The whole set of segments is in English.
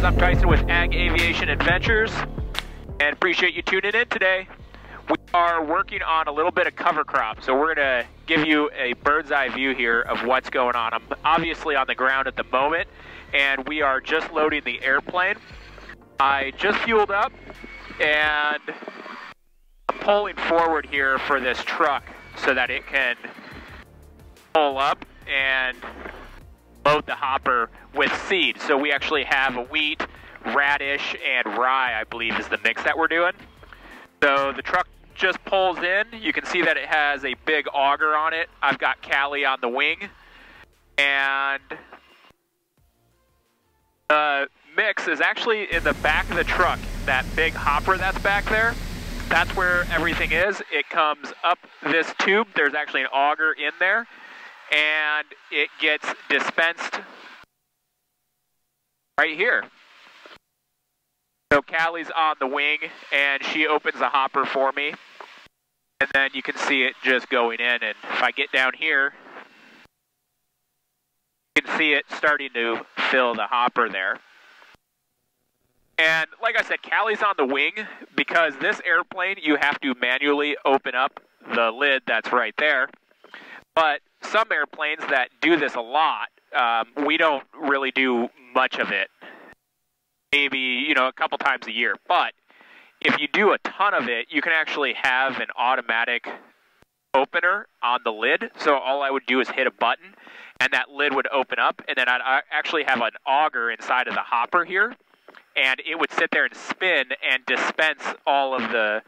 guys, I'm Tyson with Ag Aviation Adventures and appreciate you tuning in today. We are working on a little bit of cover crop, so we're going to give you a bird's eye view here of what's going on. I'm obviously on the ground at the moment, and we are just loading the airplane. I just fueled up, and I'm pulling forward here for this truck so that it can pull up and load the hopper with seed. So we actually have a wheat, radish, and rye, I believe is the mix that we're doing. So the truck just pulls in. You can see that it has a big auger on it. I've got Callie on the wing. And the mix is actually in the back of the truck. That big hopper that's back there, that's where everything is. It comes up this tube. There's actually an auger in there. And it gets dispensed right here. So Callie's on the wing, and she opens the hopper for me. And then you can see it just going in. And if I get down here, you can see it starting to fill the hopper there. And like I said, Callie's on the wing because this airplane, you have to manually open up the lid that's right there. But some airplanes that do this a lot, um, we don't really do much of it. Maybe, you know, a couple times a year. But if you do a ton of it, you can actually have an automatic opener on the lid. So all I would do is hit a button and that lid would open up and then I'd actually have an auger inside of the hopper here and it would sit there and spin and dispense all of the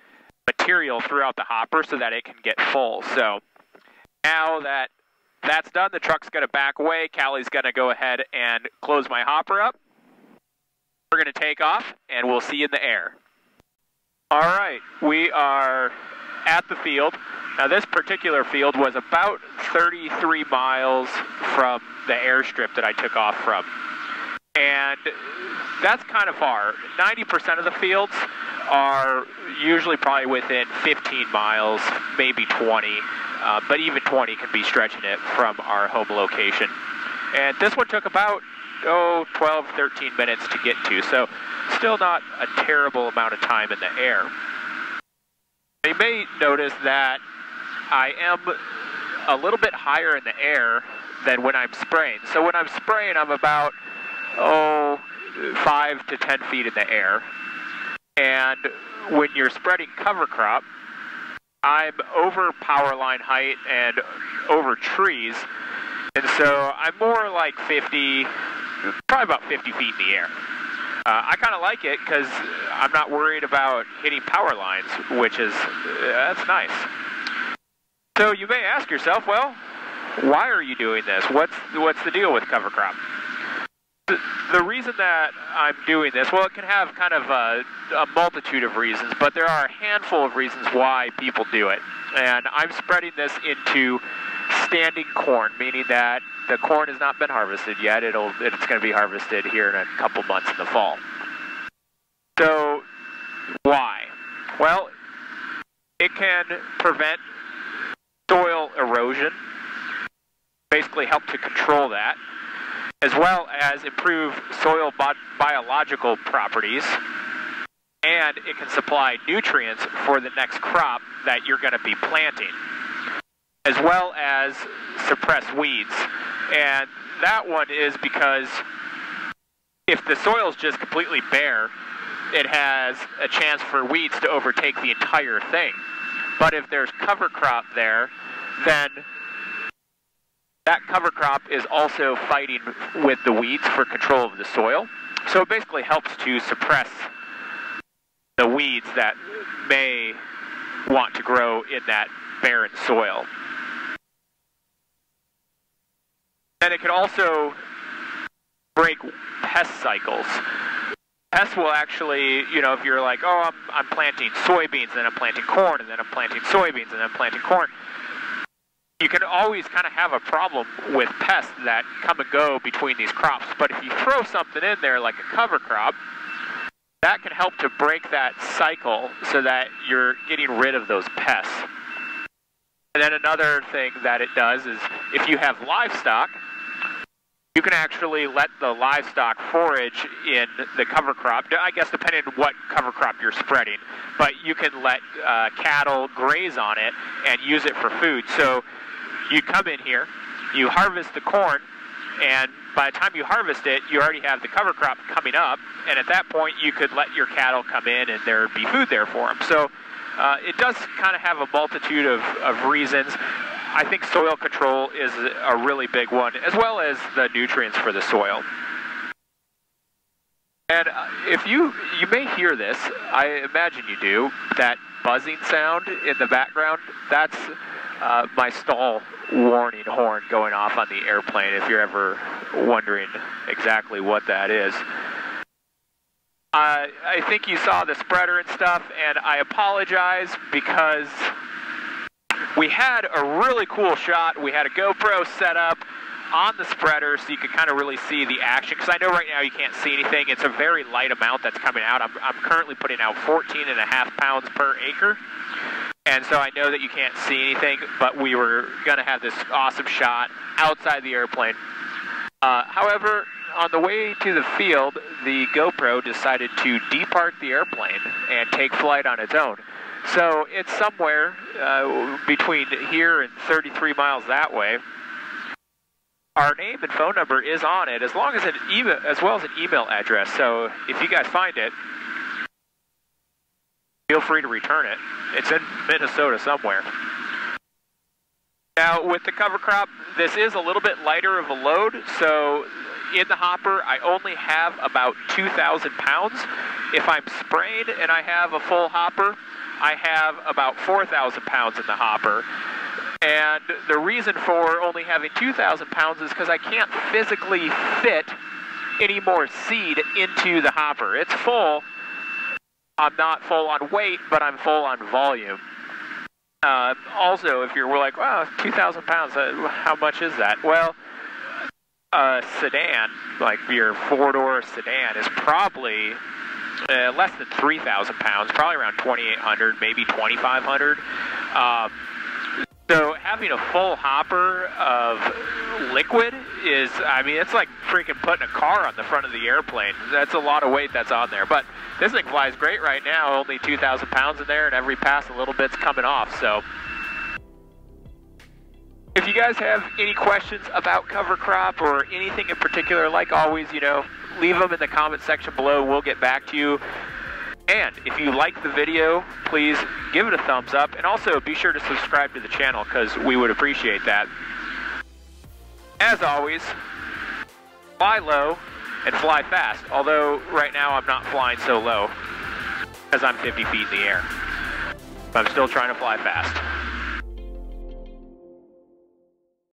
material throughout the hopper so that it can get full. So now that that's done, the truck's going to back away. Callie's going to go ahead and close my hopper up. We're going to take off and we'll see you in the air. All right, we are at the field. Now this particular field was about 33 miles from the airstrip that I took off from. And that's kind of far. 90% of the fields are usually probably within 15 miles, maybe 20, uh, but even 20 can be stretching it from our home location. And this one took about, oh, 12, 13 minutes to get to, so still not a terrible amount of time in the air. You may notice that I am a little bit higher in the air than when I'm spraying. So when I'm spraying, I'm about, oh, five to 10 feet in the air. And when you're spreading cover crop, I'm over power line height and over trees. And so I'm more like 50, probably about 50 feet in the air. Uh, I kind of like it because I'm not worried about hitting power lines, which is, uh, that's nice. So you may ask yourself, well, why are you doing this? What's, what's the deal with cover crop? The, reason that I'm doing this, well, it can have kind of a, a multitude of reasons, but there are a handful of reasons why people do it. And I'm spreading this into standing corn, meaning that the corn has not been harvested yet. It'll, it's going to be harvested here in a couple months in the fall. So, why? Well, it can prevent soil erosion, basically help to control that, as well as improve soil bi biological properties, and it can supply nutrients for the next crop that you're going to be planting, as well as suppress weeds. And that one is because if the soil is just completely bare, it has a chance for weeds to overtake the entire thing. But if there's cover crop there, then that cover crop is also fighting with the weeds for control of the soil. So it basically helps to suppress the weeds that may want to grow in that barren soil. And it can also break pest cycles. Pests will actually, you know, if you're like, oh, I'm, I'm planting soybeans, and then I'm planting corn, and then I'm planting soybeans, and then I'm planting corn, you can always kind of have a problem with pests that come and go between these crops. But if you throw something in there like a cover crop, that can help to break that cycle so that you're getting rid of those pests. And then another thing that it does is if you have livestock, you can actually let the livestock forage in the cover crop, I guess depending on what cover crop you're spreading, but you can let uh, cattle graze on it and use it for food. So you come in here, you harvest the corn, and by the time you harvest it, you already have the cover crop coming up, and at that point you could let your cattle come in and there'd be food there for them. So uh, it does kind of have a multitude of, of reasons. I think soil control is a really big one, as well as the nutrients for the soil. And uh, if you, you may hear this, I imagine you do, that buzzing sound in the background, that's uh, my stall warning horn going off on the airplane if you're ever wondering exactly what that is. Uh, I think you saw the spreader and stuff, and I apologize because we had a really cool shot. We had a GoPro set up on the spreader so you could kind of really see the action because I know right now you can't see anything. It's a very light amount that's coming out. I'm, I'm currently putting out 14 and a half pounds per acre. And so I know that you can't see anything, but we were going to have this awesome shot outside the airplane. Uh, however, on the way to the field, the GoPro decided to depart the airplane and take flight on its own. So it's somewhere uh, between here and 33 miles that way. Our name and phone number is on it, as long as an email, as well as an email address. So if you guys find it, feel free to return it. It's in Minnesota somewhere. Now, with the cover crop, this is a little bit lighter of a load, so in the hopper, I only have about 2,000 pounds. If I'm sprayed and I have a full hopper, I have about 4,000 pounds in the hopper. And the reason for only having 2,000 pounds is because I can't physically fit any more seed into the hopper. It's full. I'm not full on weight, but I'm full on volume. Uh, also, if you're like, wow, 2,000 pounds, uh, how much is that? Well, a sedan, like your four-door sedan, is probably uh, less than 3,000 pounds, probably around 2,800, maybe 2,500. Um, so having a full hopper of liquid is, I mean, it's like freaking putting a car on the front of the airplane. That's a lot of weight that's on there. But this thing flies great right now, only 2,000 pounds in there, and every pass a little bit's coming off. So you guys have any questions about cover crop or anything in particular, like always, you know, leave them in the comment section below. We'll get back to you. And if you like the video, please give it a thumbs up. And also be sure to subscribe to the channel because we would appreciate that. As always, fly low and fly fast. Although right now I'm not flying so low because I'm 50 feet in the air. But I'm still trying to fly fast.